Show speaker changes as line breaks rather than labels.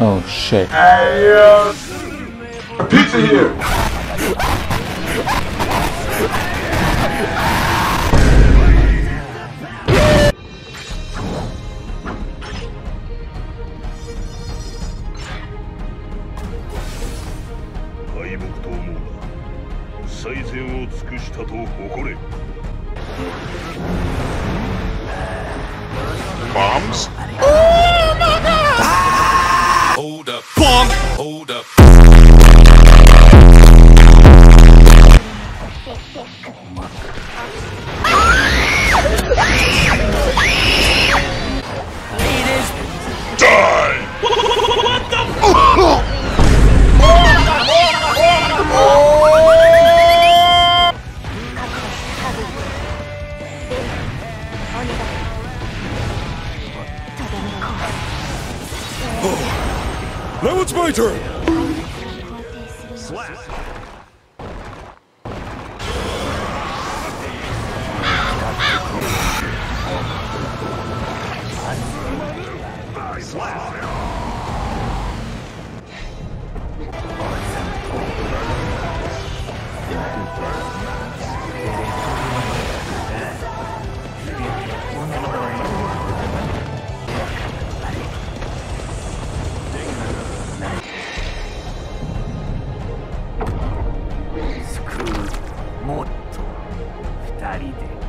Oh shit.
Hey, uh, a pizza here.
Bombs?
Hold up. Bomb. Hold up.
Now it's my turn! もっと二人で。